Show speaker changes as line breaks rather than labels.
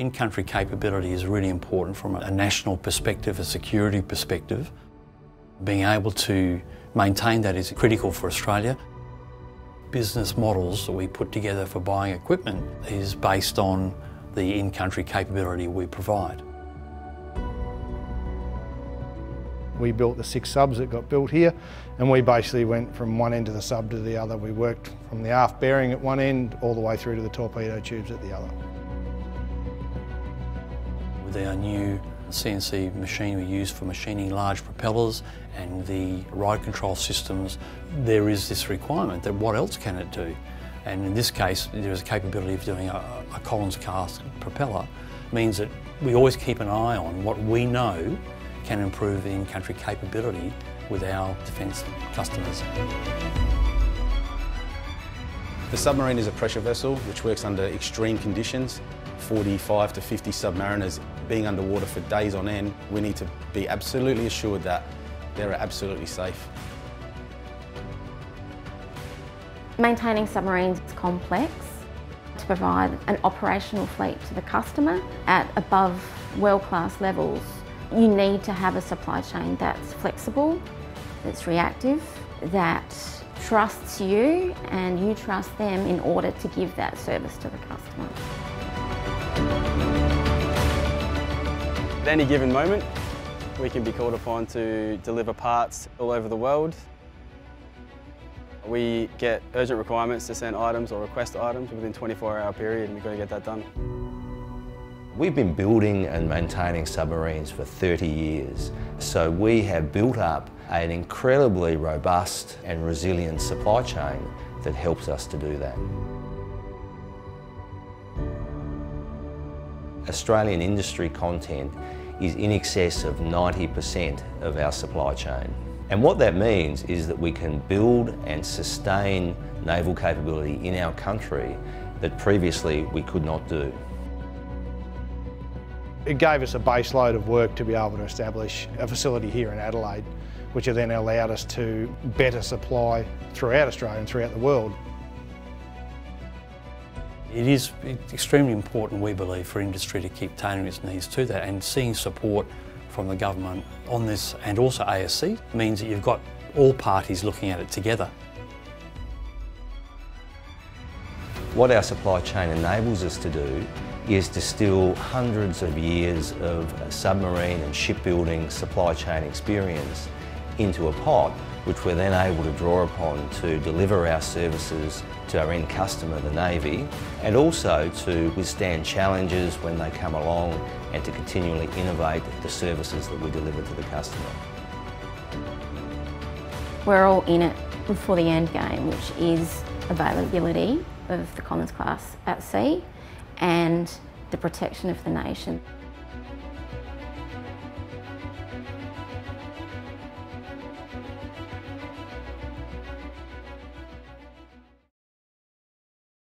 In-country capability is really important from a national perspective, a security perspective. Being able to maintain that is critical for Australia. Business models that we put together for buying equipment is based on the in-country capability we provide.
We built the six subs that got built here and we basically went from one end of the sub to the other. We worked from the aft bearing at one end all the way through to the torpedo tubes at the other.
Our new CNC machine we use for machining large propellers and the ride control systems, there is this requirement that what else can it do? And in this case, there is a capability of doing a, a Collins cast propeller, means that we always keep an eye on what we know can improve the in-country capability with our defence customers.
The submarine is a pressure vessel which works under extreme conditions. 45 to 50 submariners being underwater for days on end, we need to be absolutely assured that they're absolutely safe.
Maintaining submarines is complex. To provide an operational fleet to the customer at above world-class levels, you need to have a supply chain that's flexible, that's reactive, that trusts you and you trust them in order to give that service to the customer.
At any given moment, we can be called upon to deliver parts all over the world. We get urgent requirements to send items or request items within 24 hour period and we've got to get that done.
We've been building and maintaining submarines for 30 years, so we have built up an incredibly robust and resilient supply chain that helps us to do that. Australian industry content is in excess of 90% of our supply chain. And what that means is that we can build and sustain naval capability in our country that previously we could not do.
It gave us a base load of work to be able to establish a facility here in Adelaide, which have then allowed us to better supply throughout Australia and throughout the world.
It is extremely important, we believe, for industry to keep tailoring its needs to that and seeing support from the government on this and also ASC means that you've got all parties looking at it together.
What our supply chain enables us to do is distill hundreds of years of submarine and shipbuilding supply chain experience into a pot which we're then able to draw upon to deliver our services to our end customer, the Navy, and also to withstand challenges when they come along and to continually innovate the services that we deliver to the customer.
We're all in it for the end game, which is availability of the Collins class at sea and the protection of the nation.